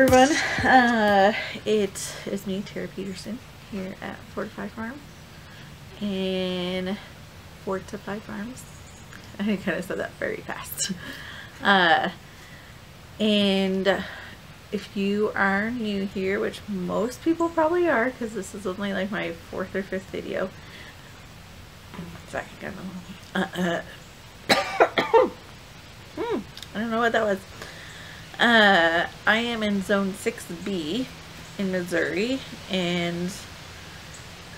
everyone. Uh, it is me, Tara Peterson, here at Fortify Farm. And Fortify Farms. I kind of said that very fast. Uh, and if you are new here, which most people probably are, because this is only like my fourth or fifth video. Sorry, uh, uh, hmm, I don't know what that was. Uh, I am in zone 6B in Missouri and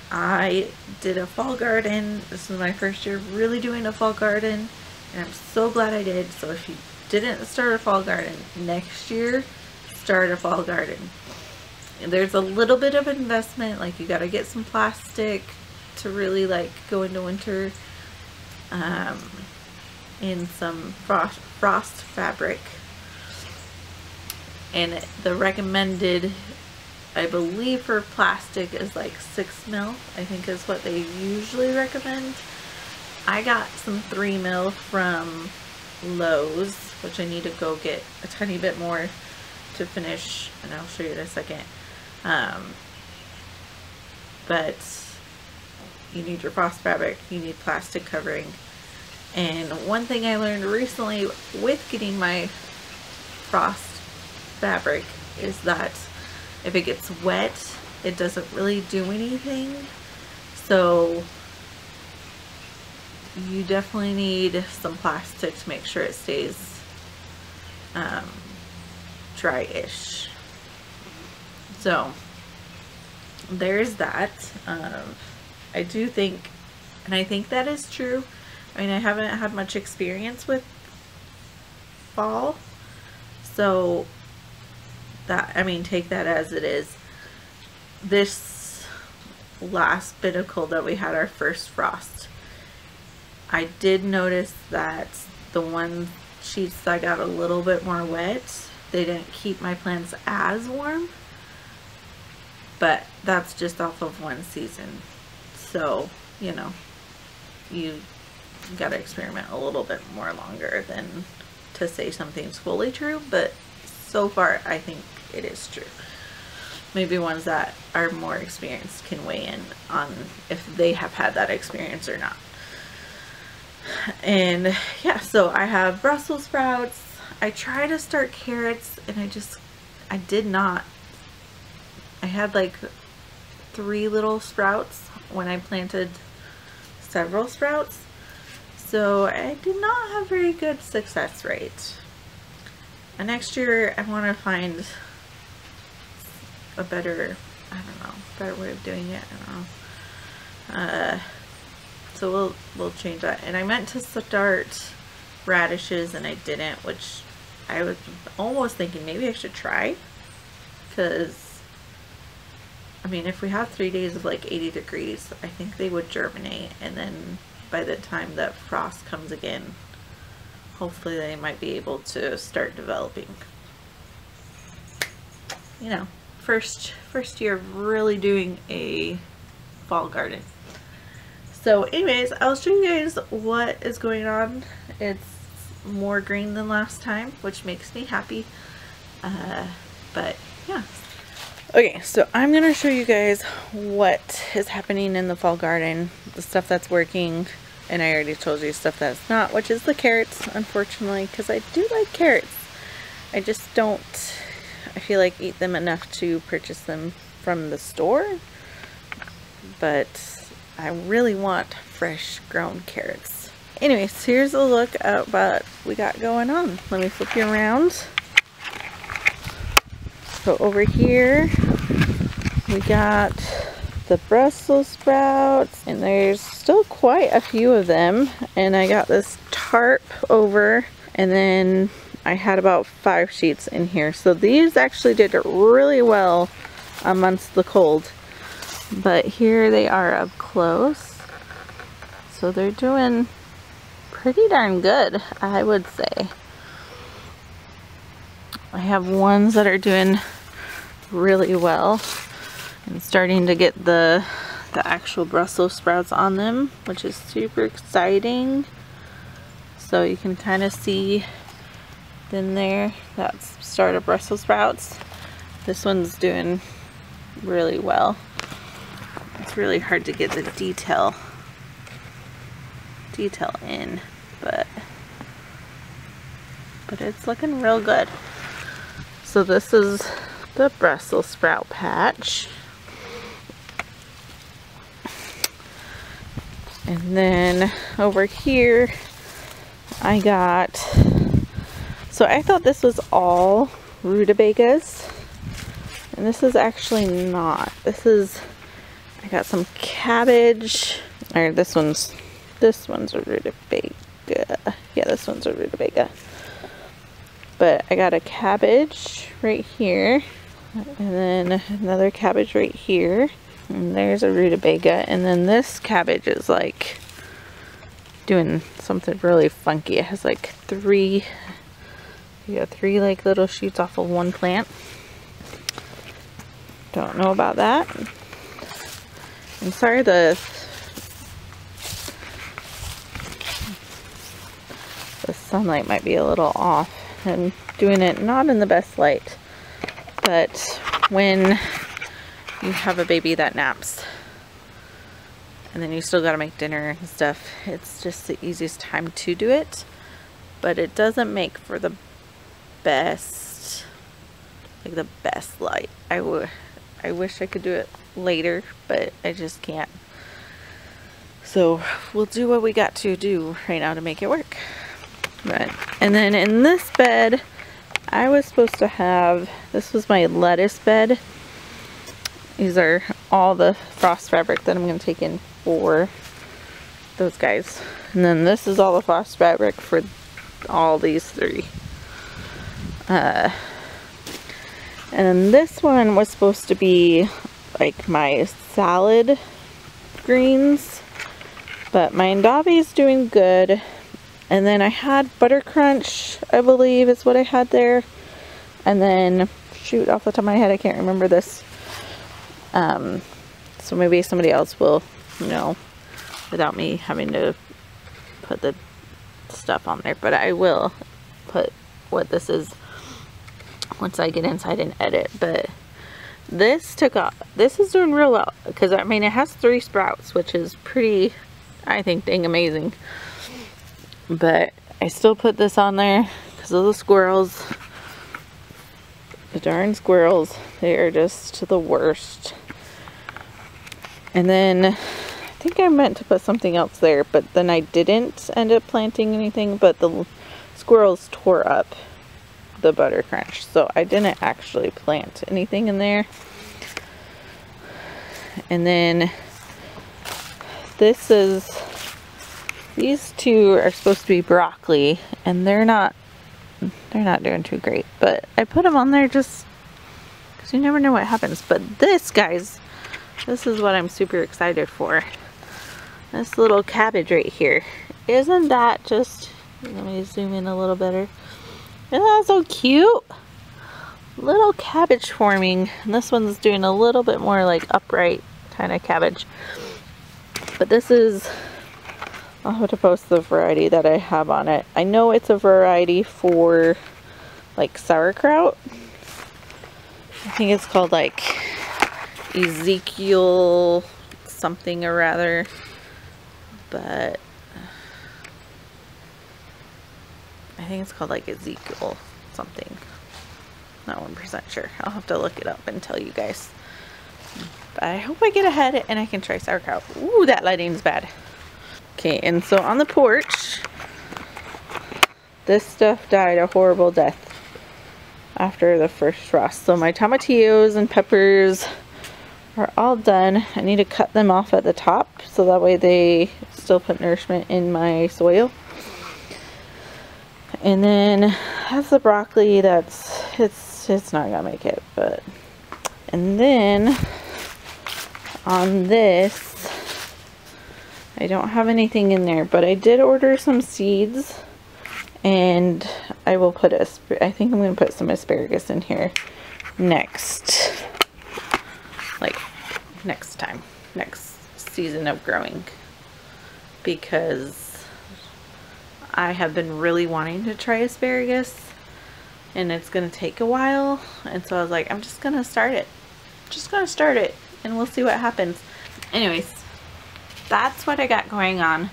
I did a fall garden. This is my first year really doing a fall garden and I'm so glad I did. So if you didn't start a fall garden next year, start a fall garden. And there's a little bit of investment like you got to get some plastic to really like go into winter um, in some frost, frost fabric and the recommended I believe for plastic is like 6 mil I think is what they usually recommend. I got some 3 mil from Lowe's which I need to go get a tiny bit more to finish and I'll show you in a second. Um, but you need your frost fabric you need plastic covering. And one thing I learned recently with getting my frost fabric is that if it gets wet, it doesn't really do anything. So you definitely need some plastic to make sure it stays um, dry-ish. So there's that. Um, I do think, and I think that is true. I mean, I haven't had much experience with fall. So that I mean take that as it is. This last bit of cold that we had our first frost I did notice that the one sheets that got a little bit more wet they didn't keep my plants as warm but that's just off of one season. So you know you gotta experiment a little bit more longer than to say something's fully true but so far I think it is true. Maybe ones that are more experienced can weigh in on if they have had that experience or not. And yeah, so I have Brussels sprouts. I try to start carrots and I just, I did not. I had like three little sprouts when I planted several sprouts. So I did not have very good success rate. And next year I want to find a better, I don't know, better way of doing it. I don't know. Uh, so we'll, we'll change that. And I meant to start radishes and I didn't, which I was almost thinking maybe I should try. Because, I mean, if we have three days of like 80 degrees, I think they would germinate. And then by the time that frost comes again, hopefully they might be able to start developing. You know, first first year of really doing a fall garden. So anyways, I'll show you guys what is going on. It's more green than last time, which makes me happy. Uh, but yeah. Okay, so I'm going to show you guys what is happening in the fall garden. The stuff that's working, and I already told you stuff that's not, which is the carrots, unfortunately, because I do like carrots. I just don't, I feel like eat them enough to purchase them from the store. But I really want fresh grown carrots. Anyways, here's a look at what we got going on. Let me flip you around. So over here, we got the Brussels sprouts and there's still quite a few of them and I got this tarp over and then I had about five sheets in here. So these actually did really well amongst the cold. But here they are up close. So they're doing pretty darn good I would say. I have ones that are doing really well and starting to get the the actual Brussels sprouts on them which is super exciting. So you can kind of see in there that's started Brussels sprouts This one's doing really well. It's really hard to get the detail detail in, but but it's looking real good. So this is the Brussels sprout patch. And then over here, I got, so I thought this was all rutabagas. And this is actually not. This is, I got some cabbage, or this one's, this one's a rutabaga. Yeah, this one's a rutabaga. But I got a cabbage right here, and then another cabbage right here. And there's a rutabaga. And then this cabbage is like doing something really funky. It has like three, you got three like little shoots off of one plant. Don't know about that. I'm sorry the the sunlight might be a little off and doing it not in the best light. But when you have a baby that naps and then you still got to make dinner and stuff it's just the easiest time to do it but it doesn't make for the best like the best light I would I wish I could do it later but I just can't so we'll do what we got to do right now to make it work but and then in this bed I was supposed to have this was my lettuce bed these are all the frost fabric that I'm going to take in for those guys. And then this is all the frost fabric for all these three. Uh, and this one was supposed to be like my salad greens. But my endive is doing good. And then I had Butter Crunch, I believe is what I had there. And then, shoot, off the top of my head, I can't remember this um, so maybe somebody else will know without me having to put the stuff on there. But I will put what this is once I get inside and edit. But this took off. This is doing real well. Because, I mean, it has three sprouts, which is pretty, I think, dang amazing. But I still put this on there because of the squirrels. The darn squirrels. They are just the worst. And then I think I meant to put something else there, but then I didn't end up planting anything, but the squirrels tore up the butter crunch. So I didn't actually plant anything in there. And then this is, these two are supposed to be broccoli and they're not, they're not doing too great. But I put them on there just because you never know what happens. But this, guys, this is what I'm super excited for. This little cabbage right here. Isn't that just, let me zoom in a little better. Isn't that so cute? Little cabbage forming. And this one's doing a little bit more like upright kind of cabbage. But this is, I'll have to post the variety that I have on it. I know it's a variety for like sauerkraut. I think it's called like Ezekiel something or rather. But I think it's called like Ezekiel something. Not 1% sure. I'll have to look it up and tell you guys. But I hope I get ahead and I can try sauerkraut. Ooh, that lighting's bad. Okay, and so on the porch, this stuff died a horrible death after the first frost. So my tomatillos and peppers are all done. I need to cut them off at the top so that way they still put nourishment in my soil. And then that's the broccoli that's it's it's not gonna make it, but and then on this I don't have anything in there, but I did order some seeds and I will put a, I think I'm to put some asparagus in here next like next time, next season of growing because I have been really wanting to try asparagus and it's going to take a while. And so I was like, I'm just going to start it. Just going to start it and we'll see what happens. Anyways, that's what I got going on.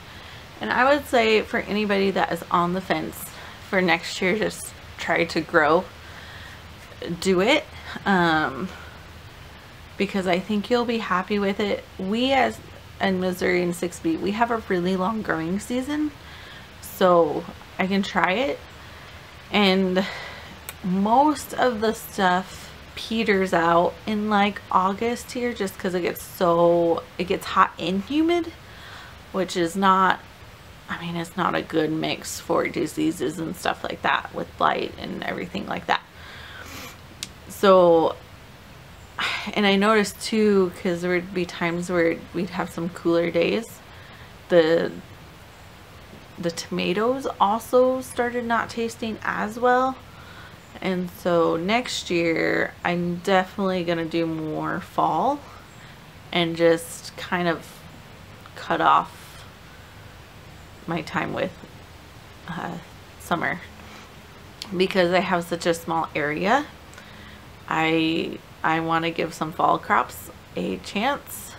And I would say for anybody that is on the fence for next year, just try to grow. Do it. Um, because I think you'll be happy with it. We as in Missouri and 6B, we have a really long growing season. So I can try it. And most of the stuff peters out in like August here just because it gets so, it gets hot and humid, which is not, I mean, it's not a good mix for diseases and stuff like that with light and everything like that. So, and I noticed too, because there would be times where we'd have some cooler days, the the tomatoes also started not tasting as well. And so next year I'm definitely gonna do more fall and just kind of cut off my time with uh, summer. Because I have such a small area I I want to give some fall crops a chance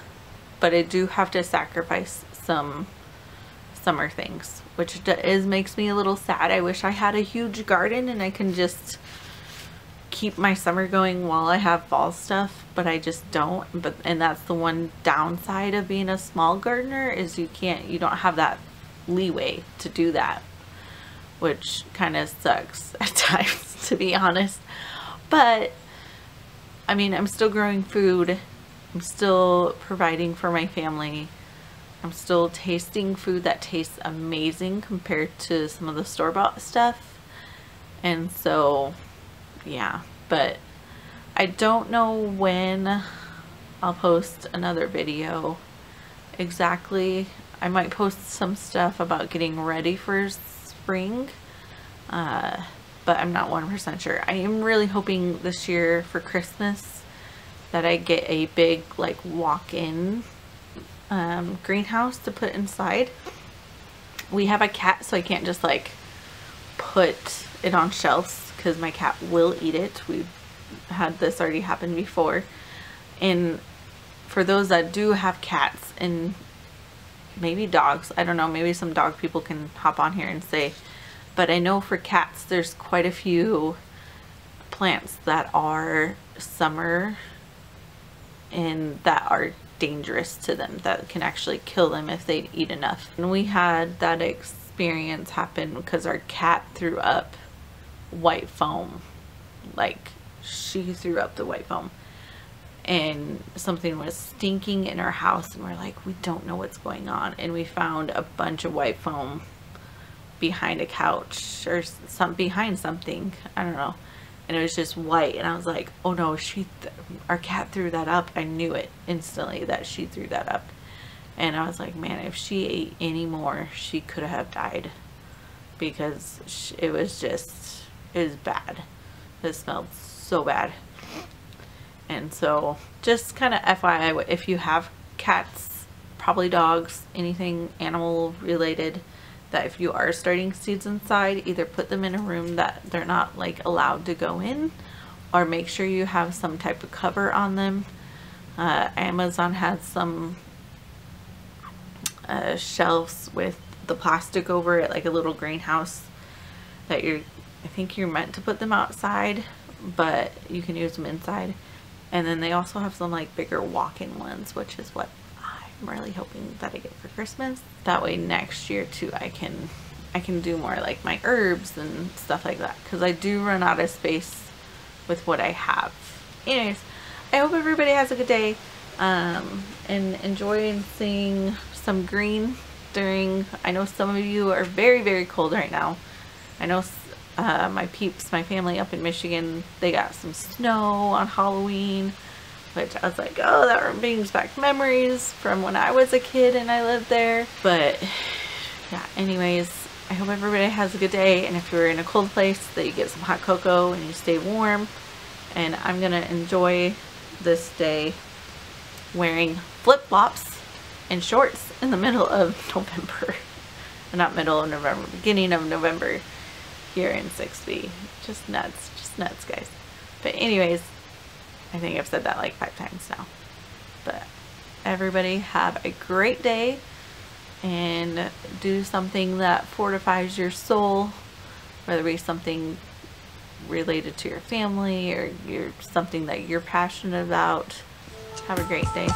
but I do have to sacrifice some summer things which is makes me a little sad. I wish I had a huge garden and I can just keep my summer going while I have fall stuff, but I just don't. But and that's the one downside of being a small gardener is you can't you don't have that leeway to do that, which kind of sucks at times to be honest. But I mean, I'm still growing food. I'm still providing for my family I'm still tasting food that tastes amazing compared to some of the store-bought stuff. And so, yeah, but I don't know when I'll post another video exactly. I might post some stuff about getting ready for spring, uh, but I'm not 100% sure. I am really hoping this year for Christmas that I get a big like walk-in um, greenhouse to put inside. We have a cat, so I can't just like put it on shelves because my cat will eat it. We've had this already happen before. And for those that do have cats and maybe dogs, I don't know, maybe some dog people can hop on here and say, but I know for cats there's quite a few plants that are summer and that are dangerous to them that can actually kill them if they eat enough. And we had that experience happen because our cat threw up white foam. Like she threw up the white foam and something was stinking in our house and we're like we don't know what's going on and we found a bunch of white foam behind a couch or some behind something I don't know and it was just white and I was like oh no she our cat threw that up. I knew it instantly that she threw that up. And I was like man if she ate any more she could have died. Because she, it was just it was bad. It smelled so bad. And so just kind of FYI if you have cats probably dogs anything animal related that if you are starting seeds inside, either put them in a room that they're not like allowed to go in or make sure you have some type of cover on them. Uh, Amazon has some uh, shelves with the plastic over it, like a little greenhouse that you're, I think you're meant to put them outside, but you can use them inside. And then they also have some like bigger walk-in ones, which is what I'm really hoping that I get for Christmas. That way next year too I can I can do more like my herbs and stuff like that because I do run out of space with what I have. Anyways, I hope everybody has a good day um, and enjoy seeing some green during, I know some of you are very, very cold right now. I know uh, my peeps, my family up in Michigan, they got some snow on Halloween which I was like, oh, that brings back memories from when I was a kid and I lived there. But yeah, anyways, I hope everybody has a good day. And if you're in a cold place, that you get some hot cocoa and you stay warm. And I'm going to enjoy this day wearing flip-flops and shorts in the middle of November. Not middle of November, beginning of November. here in 6B. Just nuts, just nuts, guys. But anyways, I think I've said that like five times now. But everybody have a great day and do something that fortifies your soul, whether it be something related to your family or you're something that you're passionate about. Have a great day.